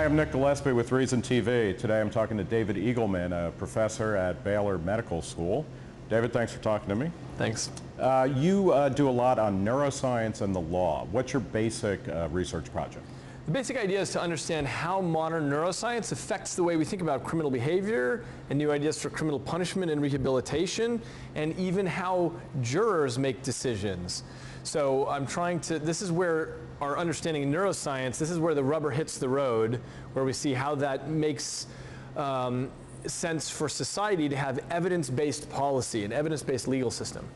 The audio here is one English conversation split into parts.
Hi, I'm Nick Gillespie with Reason TV. Today I'm talking to David Eagleman, a professor at Baylor Medical School. David, thanks for talking to me. Thanks. Uh, you uh, do a lot on neuroscience and the law. What's your basic uh, research project? The basic idea is to understand how modern neuroscience affects the way we think about criminal behavior and new ideas for criminal punishment and rehabilitation, and even how jurors make decisions. So I'm trying to, this is where our understanding of neuroscience, this is where the rubber hits the road, where we see how that makes um, sense for society to have evidence-based policy, an evidence-based legal system.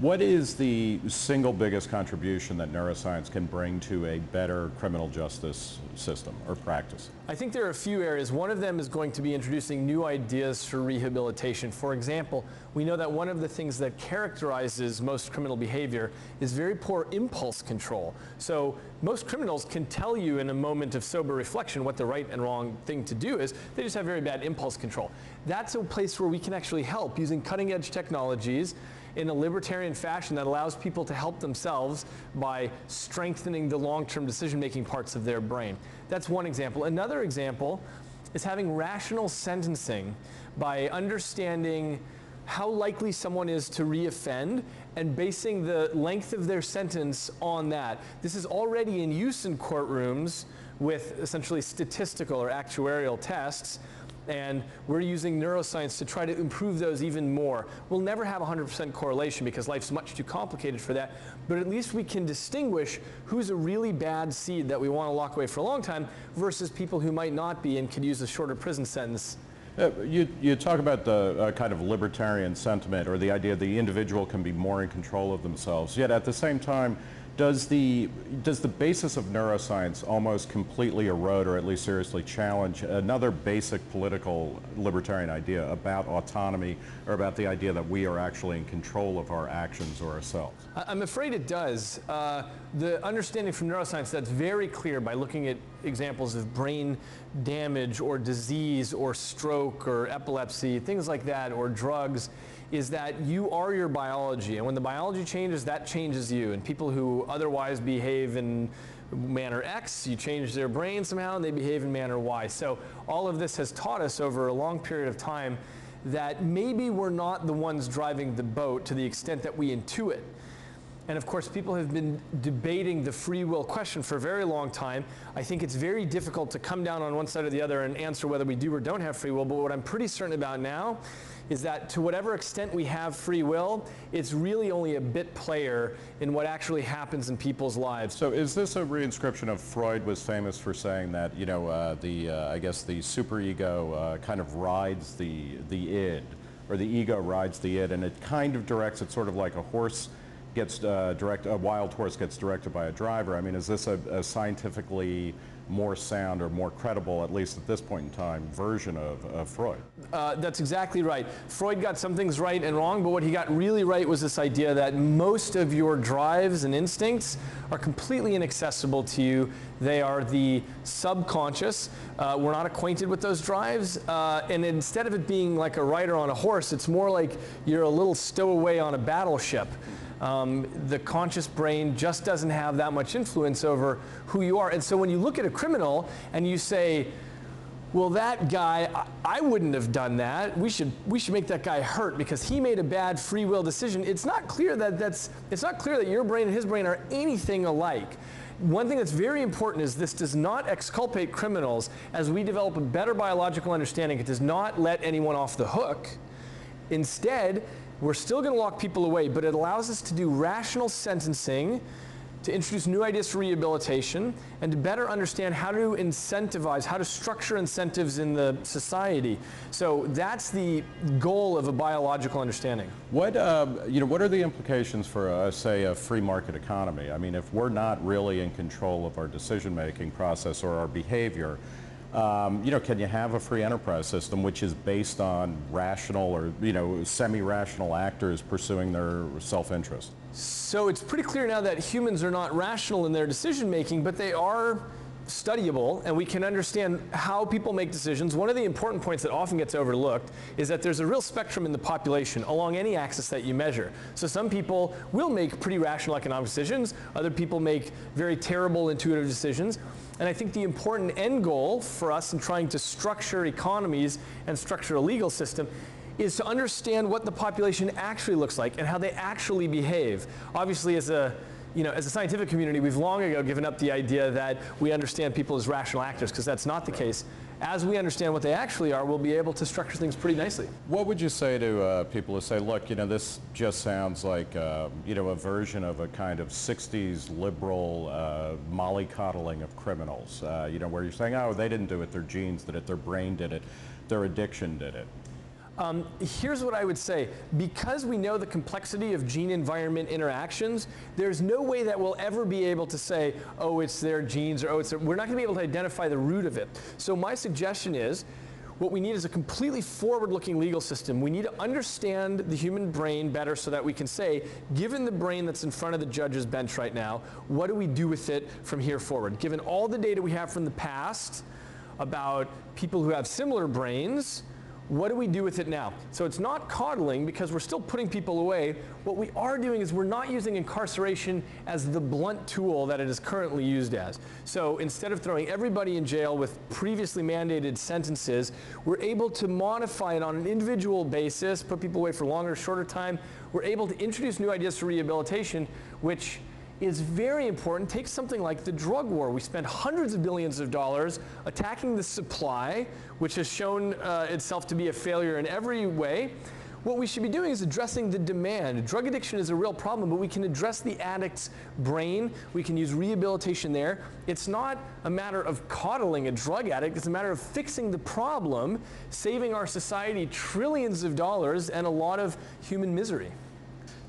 What is the single biggest contribution that neuroscience can bring to a better criminal justice system or practice? I think there are a few areas. One of them is going to be introducing new ideas for rehabilitation. For example, we know that one of the things that characterizes most criminal behavior is very poor impulse control. So most criminals can tell you in a moment of sober reflection what the right and wrong thing to do is. They just have very bad impulse control. That's a place where we can actually help using cutting edge technologies in a libertarian fashion that allows people to help themselves by strengthening the long-term decision-making parts of their brain. That's one example. Another example is having rational sentencing by understanding how likely someone is to reoffend and basing the length of their sentence on that. This is already in use in courtrooms with essentially statistical or actuarial tests and we're using neuroscience to try to improve those even more. We'll never have 100% correlation because life's much too complicated for that, but at least we can distinguish who's a really bad seed that we want to lock away for a long time versus people who might not be and could use a shorter prison sentence uh, you, you talk about the uh, kind of libertarian sentiment or the idea the individual can be more in control of themselves, yet at the same time, does the, does the basis of neuroscience almost completely erode or at least seriously challenge another basic political libertarian idea about autonomy or about the idea that we are actually in control of our actions or ourselves? I'm afraid it does. Uh, the understanding from neuroscience that's very clear by looking at examples of brain damage or disease or stroke or epilepsy, things like that, or drugs, is that you are your biology. And when the biology changes, that changes you. And people who otherwise behave in manner X, you change their brain somehow and they behave in manner Y. So all of this has taught us over a long period of time that maybe we're not the ones driving the boat to the extent that we intuit. And of course, people have been debating the free will question for a very long time. I think it's very difficult to come down on one side or the other and answer whether we do or don't have free will. But what I'm pretty certain about now is that to whatever extent we have free will, it's really only a bit player in what actually happens in people's lives. So is this a reinscription of Freud was famous for saying that, you know, uh, the, uh, I guess the superego uh, kind of rides the, the id, or the ego rides the id, and it kind of directs it sort of like a horse gets uh, direct, a wild horse gets directed by a driver. I mean, is this a, a scientifically more sound or more credible, at least at this point in time, version of, of Freud. Uh, that's exactly right. Freud got some things right and wrong, but what he got really right was this idea that most of your drives and instincts are completely inaccessible to you. They are the subconscious. Uh, we're not acquainted with those drives. Uh, and instead of it being like a rider on a horse, it's more like you're a little stowaway on a battleship um, the conscious brain just doesn't have that much influence over who you are. And so when you look at a criminal and you say, well, that guy, I, I, wouldn't have done that. We should, we should make that guy hurt because he made a bad free will decision. It's not clear that that's, it's not clear that your brain and his brain are anything alike. One thing that's very important is this does not exculpate criminals as we develop a better biological understanding. It does not let anyone off the hook. Instead, we're still going to lock people away, but it allows us to do rational sentencing, to introduce new ideas for rehabilitation, and to better understand how to incentivize, how to structure incentives in the society. So that's the goal of a biological understanding. What, uh, you know, what are the implications for, say, a free market economy? I mean, if we're not really in control of our decision-making process or our behavior, um, you know, can you have a free enterprise system which is based on rational or, you know, semi-rational actors pursuing their self-interest? So it's pretty clear now that humans are not rational in their decision making, but they are studyable and we can understand how people make decisions. One of the important points that often gets overlooked is that there's a real spectrum in the population along any axis that you measure. So some people will make pretty rational economic decisions, other people make very terrible intuitive decisions. And I think the important end goal for us in trying to structure economies and structure a legal system is to understand what the population actually looks like and how they actually behave. Obviously, as a you know, as a scientific community, we've long ago given up the idea that we understand people as rational actors, because that's not the case. As we understand what they actually are, we'll be able to structure things pretty nicely. What would you say to uh, people who say, look, you know, this just sounds like, uh, you know, a version of a kind of 60s liberal uh, mollycoddling of criminals, uh, you know, where you're saying, oh, they didn't do it, their genes did it, their brain did it, their addiction did it. Um, here's what I would say. Because we know the complexity of gene-environment interactions, there's no way that we'll ever be able to say, oh, it's their genes, or oh, it's their, we're not going to be able to identify the root of it. So my suggestion is, what we need is a completely forward-looking legal system. We need to understand the human brain better so that we can say, given the brain that's in front of the judge's bench right now, what do we do with it from here forward? Given all the data we have from the past about people who have similar brains, what do we do with it now? So it's not coddling because we're still putting people away. What we are doing is we're not using incarceration as the blunt tool that it is currently used as. So instead of throwing everybody in jail with previously mandated sentences, we're able to modify it on an individual basis, put people away for longer, shorter time. We're able to introduce new ideas for rehabilitation, which is very important. Take something like the drug war. We spent hundreds of billions of dollars attacking the supply, which has shown uh, itself to be a failure in every way. What we should be doing is addressing the demand. Drug addiction is a real problem, but we can address the addict's brain. We can use rehabilitation there. It's not a matter of coddling a drug addict. It's a matter of fixing the problem, saving our society trillions of dollars and a lot of human misery.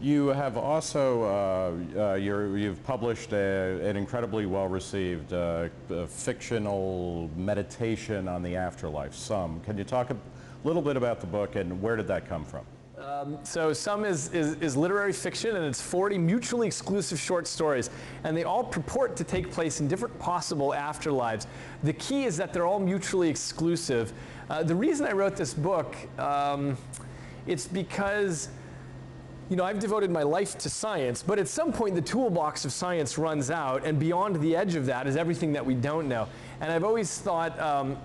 You have also, uh, uh, you've published a, an incredibly well-received uh, fictional meditation on the afterlife, Sum. Can you talk a little bit about the book and where did that come from? Um, so Sum is, is, is, literary fiction and it's 40 mutually exclusive short stories and they all purport to take place in different possible afterlives. The key is that they're all mutually exclusive. Uh, the reason I wrote this book, um, it's because you know, I've devoted my life to science, but at some point the toolbox of science runs out, and beyond the edge of that is everything that we don't know. And I've always thought um,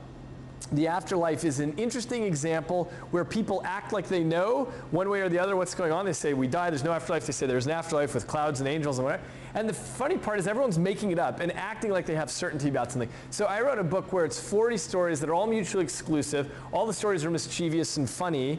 the afterlife is an interesting example where people act like they know one way or the other what's going on. They say, we die, there's no afterlife. They say there's an afterlife with clouds and angels and whatever. And the funny part is everyone's making it up and acting like they have certainty about something. So I wrote a book where it's 40 stories that are all mutually exclusive. All the stories are mischievous and funny.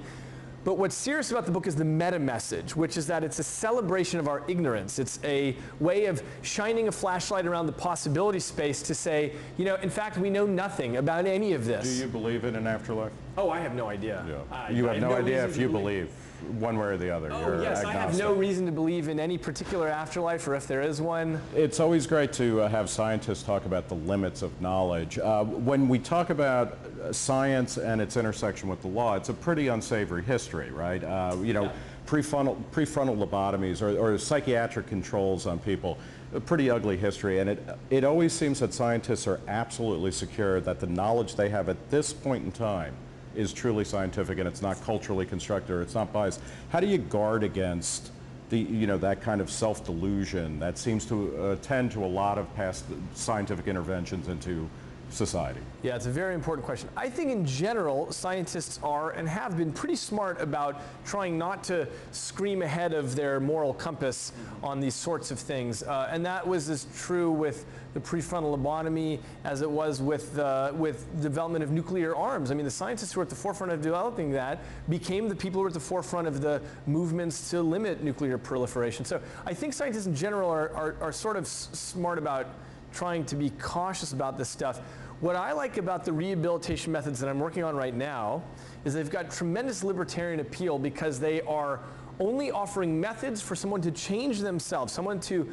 But what's serious about the book is the meta message, which is that it's a celebration of our ignorance. It's a way of shining a flashlight around the possibility space to say, you know, in fact, we know nothing about any of this. Do you believe in an afterlife? Oh, I have no idea. Yeah. Uh, you have no, no idea if you believe. believe one way or the other. Oh, You're yes, agnostic. I have no reason to believe in any particular afterlife or if there is one. It's always great to uh, have scientists talk about the limits of knowledge. Uh, when we talk about science and its intersection with the law, it's a pretty unsavory history, right? Uh, you know, yeah. prefrontal, prefrontal lobotomies or, or psychiatric controls on people, a pretty ugly history. And it, it always seems that scientists are absolutely secure that the knowledge they have at this point in time is truly scientific and it's not culturally constructed or it's not biased. How do you guard against the, you know, that kind of self-delusion that seems to uh, tend to a lot of past scientific interventions into society? Yeah, it's a very important question. I think in general, scientists are and have been pretty smart about trying not to scream ahead of their moral compass on these sorts of things. Uh, and that was as true with the prefrontal lobotomy as it was with, uh, with development of nuclear arms. I mean, the scientists who were at the forefront of developing that became the people who were at the forefront of the movements to limit nuclear proliferation. So I think scientists in general are, are, are sort of smart about trying to be cautious about this stuff. What I like about the rehabilitation methods that I'm working on right now is they've got tremendous libertarian appeal because they are only offering methods for someone to change themselves, someone to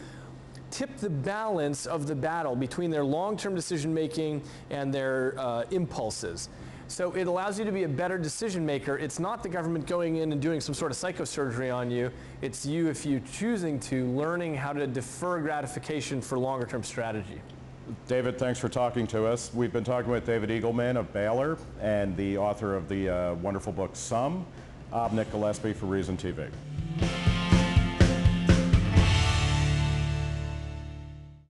tip the balance of the battle between their long-term decision making and their uh, impulses. So it allows you to be a better decision maker. It's not the government going in and doing some sort of psychosurgery on you. It's you, if you choosing to, learning how to defer gratification for longer term strategy. David, thanks for talking to us. We've been talking with David Eagleman of Baylor and the author of the uh, wonderful book Sum. I'm Nick Gillespie for Reason TV.